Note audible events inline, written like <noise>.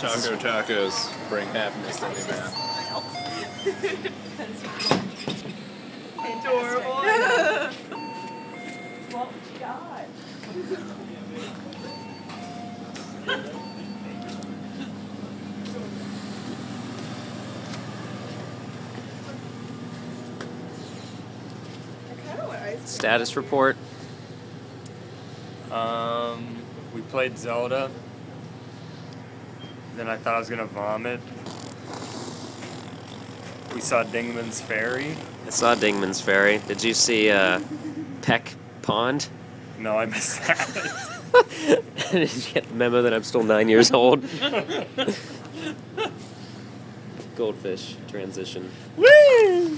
Choco tacos bring happiness to any man. Adorable. What you got? I kind of want ice cream. Status report. Um, we played Zelda. Then I thought I was gonna vomit. We saw Dingman's Ferry. I saw Dingman's Ferry. Did you see uh, Peck Pond? No, I missed that. <laughs> Did you get the memo that I'm still nine years old? <laughs> Goldfish transition. Woo!